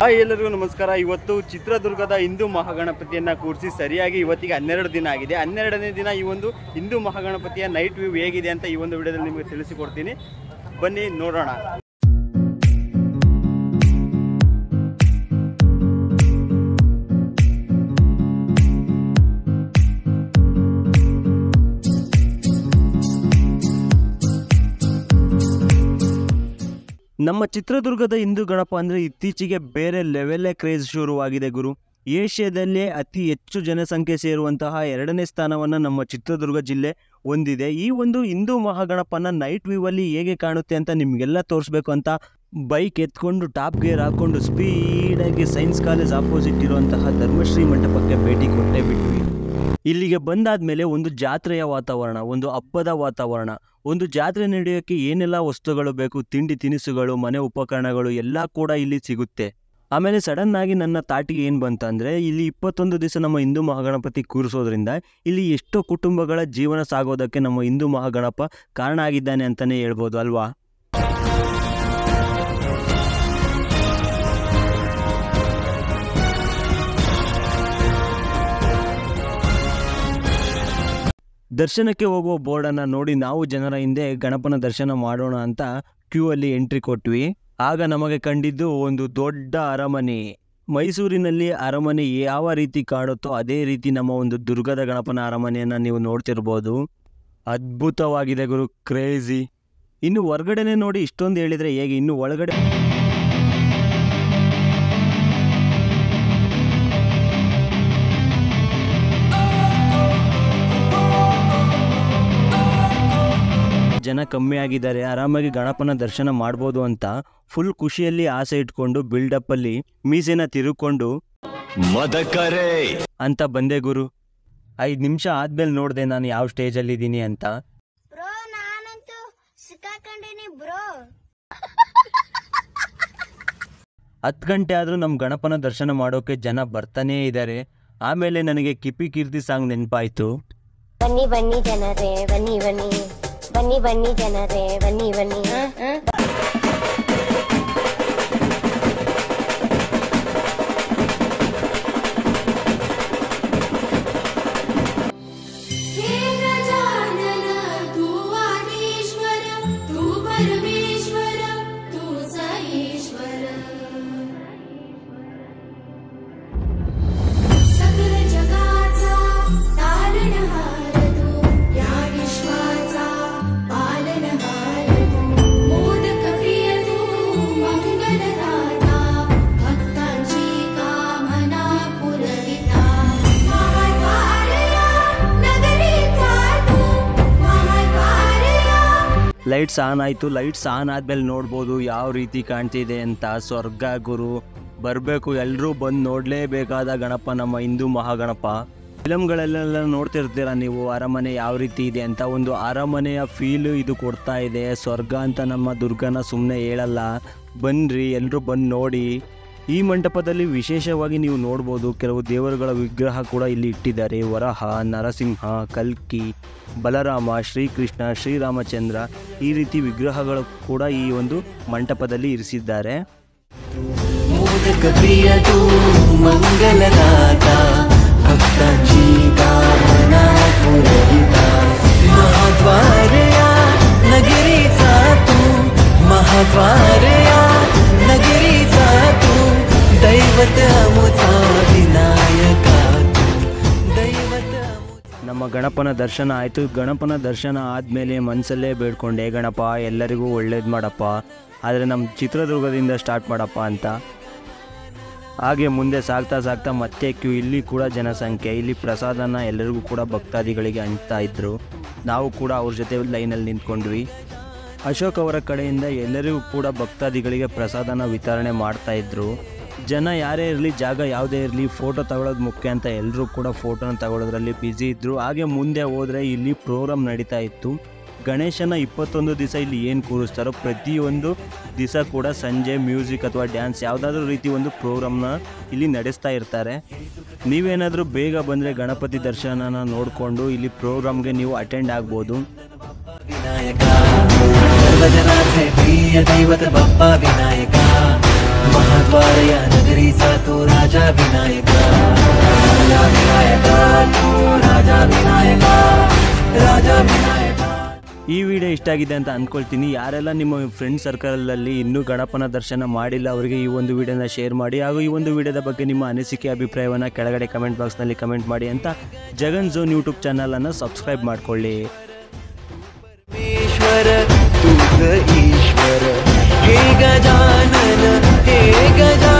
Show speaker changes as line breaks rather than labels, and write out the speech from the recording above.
Hi ಎಲ್ಲರಿಗೂ ನಮಸ್ಕಾರ. ಇವತ್ತು ಚಿತ್ರದುರ್ಗದ ಹಿಂದೂ ಮಹಾಗಣಪತಿಯನ್ನ ಕೂರಿಸಿ ಸರಿಯಾಗಿ ಇವತ್ತಿಗೆ ಹನ್ನೆರಡು ದಿನ ಆಗಿದೆ. ಹನ್ನೆರಡನೇ ದಿನ ಈ ಒಂದು ಹಿಂದೂ ಮಹಾಗಣಪತಿಯ ನೈಟ್ ವ್ಯೂ ಹೇಗಿದೆ ಅಂತ ಈ ಒಂದು ವಿಡಿಯೋದಲ್ಲಿ ನಿಮಗೆ ತಿಳಿಸಿಕೊಡ್ತೀನಿ. ಬನ್ನಿ ನೋಡೋಣ. ನಮ್ಮ ಚಿತ್ರದುರ್ಗದ ಹಿಂದೂ ಗಣಪ ಅಂದರೆ ಇತ್ತೀಚೆಗೆ ಬೇರೆ ಲೆವೆಲ್ಲೇ ಕ್ರೇಜ್ ಶುರುವಾಗಿದೆ ಗುರು. ಏಷ್ಯಾದಲ್ಲೇ ಅತಿ ಹೆಚ್ಚು ಜನಸಂಖ್ಯೆ ಸೇರುವಂತಹ ಎರಡನೇ ಸ್ಥಾನವನ್ನು ನಮ್ಮ ಚಿತ್ರದುರ್ಗ ಜಿಲ್ಲೆ ಹೊಂದಿದೆ. ಈ ಒಂದು ಹಿಂದೂ ಮಹಾಗಣಪನ ನೈಟ್ ವ್ಯೂವಲ್ಲಿ ಹೇಗೆ ಕಾಣುತ್ತೆ ಅಂತ ನಿಮಗೆಲ್ಲ ತೋರಿಸ್ಬೇಕು ಅಂತ ಬೈಕ್ ಎತ್ಕೊಂಡು ಟಾಪ್ ಗೇರ್ ಹಾಕ್ಕೊಂಡು ಸ್ಪೀಡಾಗಿ ಸೈನ್ಸ್ ಕಾಲೇಜ್ ಆಪೋಸಿಟ್ ಇರುವಂತಹ ಧರ್ಮಶ್ರೀ ಮಂಟಪಕ್ಕೆ ಭೇಟಿ ಕೊಟ್ಟೇ ಬಿಟ್ವಿ. ಇಲ್ಲಿಗೆ ಬಂದಾದ ಮೇಲೆ ಒಂದು ಜಾತ್ರೆಯ ವಾತಾವರಣ, ಒಂದು ಹಬ್ಬದ ವಾತಾವರಣ ಒಂದು ಜಾತ್ರೆ ನಡೆಯೋಕ್ಕೆ ಏನೆಲ್ಲ ವಸ್ತುಗಳು ಬೇಕು? ತಿಂಡಿ, ತಿನಿಸುಗಳು, ಮನೆ ಉಪಕರಣಗಳು ಎಲ್ಲ ಕೂಡ ಇಲ್ಲಿ ಸಿಗುತ್ತೆ. ಆಮೇಲೆ ಸಡನ್ ಆಗಿ ನನ್ನ ತಾಟಿಗೆ ಏನು ಬಂತಂದರೆ, ಇಲ್ಲಿ ಇಪ್ಪತ್ತೊಂದು ದಿವಸ ನಮ್ಮ ಹಿಂದೂ ಮಹಾಗಣಪತಿ ಕೂರಿಸೋದ್ರಿಂದ ಇಲ್ಲಿ ಎಷ್ಟೋ ಕುಟುಂಬಗಳ ಜೀವನ ಸಾಗೋದಕ್ಕೆ ನಮ್ಮ ಹಿಂದೂ ಮಹಾಗಣಪ ಕಾರಣ ಆಗಿದ್ದಾನೆ ಅಂತಲೇ ಹೇಳ್ಬೋದು, ಅಲ್ವಾ? ದರ್ಶನಕ್ಕೆ ಹೋಗುವ ಬೋರ್ಡನ್ನು ನೋಡಿ ನಾವು ಜನರ ಹಿಂದೆ ಗಣಪನ ದರ್ಶನ ಮಾಡೋಣ ಅಂತ ಕ್ಯೂ ಅಲ್ಲಿ ಎಂಟ್ರಿ ಕೊಟ್ವಿ. ಆಗ ನಮಗೆ ಕಂಡಿದ್ದು ಒಂದು ದೊಡ್ಡ ಅರಮನೆ. ಮೈಸೂರಿನಲ್ಲಿ ಅರಮನೆ ಯಾವ ರೀತಿ ಕಾಡುತ್ತೋ ಅದೇ ರೀತಿ ನಮ್ಮ ಒಂದು ದುರ್ಗದ ಗಣಪನ ಅರಮನೆಯನ್ನು ನೀವು ನೋಡ್ತಿರ್ಬೋದು. ಅದ್ಭುತವಾಗಿದೆ ಗುರು, ಕ್ರೇಜಿ. ಇನ್ನು ಹೊರಗಡೆನೆ ನೋಡಿ ಇಷ್ಟೊಂದು ಹೇಳಿದರೆ ಹೇಗೆ? ಇನ್ನು ಒಳಗಡೆ ಜನ ಕಮ್ಮಿ ಆಗಿದ್ದಾರೆ ಆರಾಮಾಗಿ ಗಣಪನ ದರ್ಶನ ಮಾಡ್ಬೋದು ಅಂತ ಫುಲ್ ಖುಷಿಯಲ್ಲಿ ಆಸೆ ಇಟ್ಕೊಂಡು ಬಿಲ್ಡಪ್ಪಲ್ಲಿ ಮೀಸೆನ ತಿರುಕೊಂಡು
ಮದಕರೆ!
ಅಂತ ಬಂದೆ ಗುರು. ಐದು ನಿಮಿಷ ಆದ್ಮೇಲೆ ನೋಡಿದೆ ನಾನು ಯಾವ ಸ್ಟೇಜಲ್ಲಿ ಇದ್ದೀನಿ ಅಂತ. ಹತ್ತು ಗಂಟೆ ಆದರೂ ನಮ್ಮ ಗಣಪನ ದರ್ಶನ ಮಾಡೋಕೆ ಜನ ಬರ್ತಾನೇ ಇದ್ದಾರೆ ಆಮೇಲೆ ನನಗೆ ಕಿಪಿ ಕೀರ್ತಿ ಸಾಂಗ್ ನೆನಪಾಯಿತು.
ಬನ್ನಿ ಬನ್ನಿ ಜನರೇ ಬನ್ನಿ ಬನ್ನಿ. ಬನ್ನಿ ಬನ್ನಿ ಜನರೇ ಬನ್ನಿ ಬನ್ನಿ.
ಲೈಟ್ಸ್ ಆನ್ ಆಯಿತು. ಲೈಟ್ಸ್ ಆನ್ ಆದಮೇಲೆ ನೋಡ್ಬೋದು ಯಾವ ರೀತಿ ಕಾಣ್ತಿದೆ ಅಂತ ಸ್ವರ್ಗ ಗುರು. ಬರಬೇಕು ಎಲ್ಲರೂ ಬಂದು ನೋಡಲೇಬೇಕಾದ ಗಣಪ ನಮ್ಮ ಹಿಂದೂ ಮಹಾಗಣಪ. ಫಿಲಮ್ಗಳಲ್ಲೆಲ್ಲ ನೋಡ್ತಿರ್ತೀರ ನೀವು, ಅರಮನೆ ಯಾವ ರೀತಿ ಇದೆ ಅಂತ? ಒಂದು ಅರಮನೆಯ ಫೀಲು ಇದು ಕೊಡ್ತಾ ಇದೆ. ಸ್ವರ್ಗ ಅಂತ ನಮ್ಮ ದುರ್ಗನ ಸುಮ್ಮನೆ ಹೇಳಲ್ಲ. ಬನ್ನಿರಿ ಎಲ್ಲರೂ ಬಂದು ನೋಡಿ. ಈ ಮಂಟಪದಲ್ಲಿ ವಿಶೇಷವಾಗಿ ನೀವು ನೋಡ್ಬೋದು ಕೆಲವು ದೇವರುಗಳ ವಿಗ್ರಹ ಕೂಡ ಇಲ್ಲಿ ಇಟ್ಟಿದ್ದಾರೆ. ವರಹ, ನರಸಿಂಹ, ಕಲ್ಕಿ, ಬಲರಾಮ, ಶ್ರೀಕೃಷ್ಣ, ಶ್ರೀರಾಮಚಂದ್ರ ಈ ರೀತಿ ವಿಗ್ರಹಗಳು ಕೂಡ ಈ ಒಂದು ಮಂಟಪದಲ್ಲಿ ಇರಿಸಿದ್ದಾರೆ. ಮಹಾದ್ವಾರ ಗಣಪನ ದರ್ಶನ ಆಯಿತು. ಗಣಪನ ದರ್ಶನ ಆದಮೇಲೆ ಮನಸ್ಸಲ್ಲೇ ಬೇಡ್ಕೊಂಡೆ, ಗಣಪ, ಎಲ್ಲರಿಗೂ ಒಳ್ಳೇದು ಮಾಡಪ್ಪ, ಆದರೆ ನಮ್ಮ ಚಿತ್ರದುರ್ಗದಿಂದ ಸ್ಟಾರ್ಟ್ ಮಾಡಪ್ಪ ಅಂತ. ಹಾಗೆ ಮುಂದೆ ಸಾಗ್ತಾ ಸಾಗ್ತಾ ಮತ್ತೆ ಕ್ಯೂ, ಇಲ್ಲಿ ಕೂಡ ಜನಸಂಖ್ಯೆ, ಇಲ್ಲಿ ಪ್ರಸಾದನ ಎಲ್ಲರಿಗೂ ಕೂಡ ಭಕ್ತಾದಿಗಳಿಗೆ ಹಂಚ್ತಾ ಇದ್ದರು ನಾವು ಕೂಡ ಅವ್ರ ಜೊತೆ ಲೈನಲ್ಲಿ ನಿಂತ್ಕೊಂಡ್ವಿ. ಅಶೋಕ್ ಅವರ ಕಡೆಯಿಂದ ಎಲ್ಲರಿಗೂ ಕೂಡ ಭಕ್ತಾದಿಗಳಿಗೆ ಪ್ರಸಾದನ ವಿತರಣೆ ಮಾಡ್ತಾ ಇದ್ರು. ಜನ ಯಾರೇ ಇರಲಿ, ಜಾಗ ಯಾವುದೇ ಇರಲಿ ಫೋಟೋ ತಗೊಳ್ಳೋದು ಮುಖ್ಯ ಅಂತ ಎಲ್ಲರೂ ಕೂಡ ಫೋಟೋನ ತಗೊಳ್ಳೋದ್ರಲ್ಲಿ ಬ್ಯುಸಿ ಇದ್ದರು ಹಾಗೆ ಮುಂದೆ ಹೋದರೆ ಇಲ್ಲಿ ಪ್ರೋಗ್ರಾಮ್ ನಡೀತಾ ಇತ್ತು. ಗಣೇಶನ ಇಪ್ಪತ್ತೊಂದು ದಿವಸ ಇಲ್ಲಿ ಏನು ಕೂರಿಸ್ತಾರೋ ಪ್ರತಿಯೊಂದು ದಿವಸ ಕೂಡ ಸಂಜೆ ಮ್ಯೂಸಿಕ್ ಅಥವಾ ಡ್ಯಾನ್ಸ್ ಯಾವುದಾದ್ರೂ ರೀತಿ ಒಂದು ಪ್ರೋಗ್ರಾಮ್ನ ಇಲ್ಲಿ ನಡೆಸ್ತಾ ಇರ್ತಾರೆ. ನೀವೇನಾದರೂ ಬೇಗ ಬಂದರೆ ಗಣಪತಿ ದರ್ಶನನ ನೋಡಿಕೊಂಡು ಇಲ್ಲಿ ಪ್ರೋಗ್ರಾಮ್ಗೆ ನೀವು ಅಟೆಂಡ್ ಆಗ್ಬೋದು.
ವಿನಾಯಕ. ಮಹಾದ್ವಾರಯ ನಗರಿ ಸಾತು ರಾಜ ವಿನಾಯಕ. ರಾಜ ವಿನಾಯಕ ರಾಜ ವಿನಾಯಕ ರಾಜ ವಿನಾಯಕ.
ಈ ವಿಡಿಯೋ ಇಷ್ಟ ಆಗಿದೆ ಅಂತ ಅಂದ್ಕೊಳ್ತೀನಿ ಯಾರೆಲ್ಲ ನಿಮ್ಮ ಫ್ರೆಂಡ್ ಸರ್ಕಲಲ್ಲಿ ಇನ್ನೂ ಗಣಪನ ದರ್ಶನ ಮಾಡಿಲ್ಲ ಅವರಿಗೆ ಈ ಒಂದು ವಿಡಿಯೋನ ಶೇರ್ ಮಾಡಿ ಹಾಗೂ ಈ ಒಂದು ವಿಡಿಯೋದ ಬಗ್ಗೆ ನಿಮ್ಮ ಅನಿಸಿಕೆ ಅಭಿಪ್ರಾಯವನ್ನು ಕೆಳಗಡೆ ಕಮೆಂಟ್ ಬಾಕ್ಸ್ನಲ್ಲಿ ಕಮೆಂಟ್ ಮಾಡಿ ಅಂತ ಜಗನ್ ಝೋನ್ ಯೂಟ್ಯೂಬ್ ಚಾನಲನ್ನು ಸಬ್ಸ್ಕ್ರೈಬ್ ಮಾಡಿಕೊಳ್ಳಿ.
ಈಶ್ವರ ಈಶ್ವರ ईश्वर हे गजानन हे गजानन